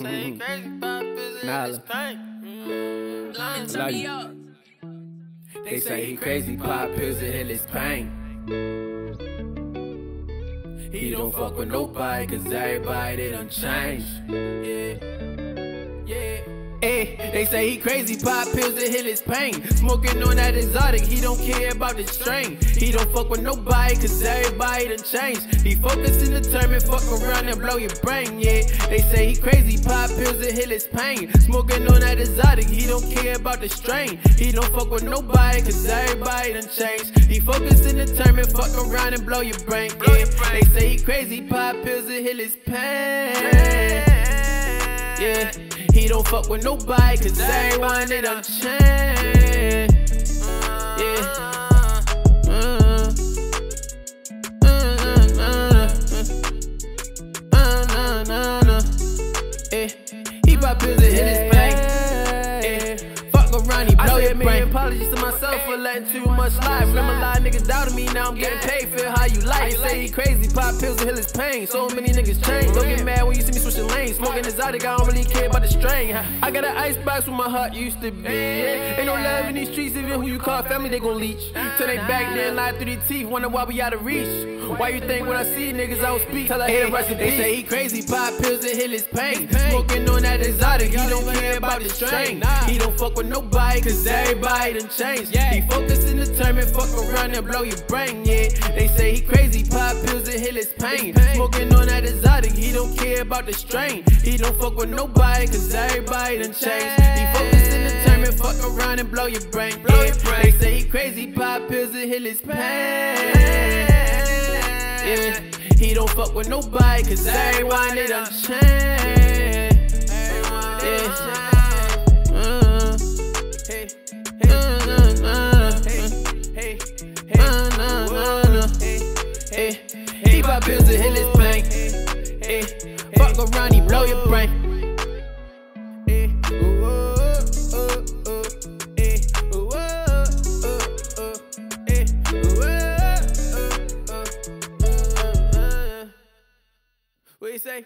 Niggas say he crazy, pop is Nala. pain. Mm, lying to me. you. They say he crazy, pop pills to heal his pain. He don't fuck with nobody, cause everybody they done changed. Yeah. Hey, they say he crazy, pop pills to heal his pain. Smoking on that exotic, he don't care about the strain. He don't fuck with nobody, cause everybody done changed. He focused and determined, fuck around and blow your brain, yeah. They say he crazy, pop pills to heal his pain. Smoking on that exotic, he don't care about the strain. He don't fuck with nobody, cause everybody done changed. He focused and determined, fuck around and blow your brain, yeah. They say he crazy, pop pills to heal his pain. Yeah, he don't fuck with nobody, cause everyone they done changed. Yeah. Uh, uh, uh, uh, uh, uh, uh. Eh, He pop pills and hit his. Eh, Fuck around, he blow your brain. Apologies to myself for letting too much slide. Remember a lot of niggas doubted me, now I'm getting paid. Feel how you like. They say he crazy, pop pills to heal his pain. So many niggas change. Don't get mad when you see me switching lanes. Smoking exotic, I don't really care about the strain. I got an icebox where my heart used to be. Ain't no love in these streets, even who you call family, they gon' leech. Till they back there and lie through their teeth, wonder why we out of reach. Why you think when I see niggas, I don't speak? Till I hear rest in They say he crazy, pop pills to heal his pain. Smoking on that exotic, he don't care about the strain. He don't fuck with nobody, cause everybody done changed. He focused and determined, and blow your brain, yeah. They say he crazy, pop pills to heal his pain. Smoking on that exotic, he don't care about the strain. He don't fuck with nobody, cause everybody done changed. He focused and determined, fuck around and blow your brain. Yeah. They say he crazy, pop pills to heal his pain. Yeah, he don't fuck with nobody, cause everyone they done changed. Yeah. pills to heal his pain. Hey, fuck around, he blow your brain. What you say?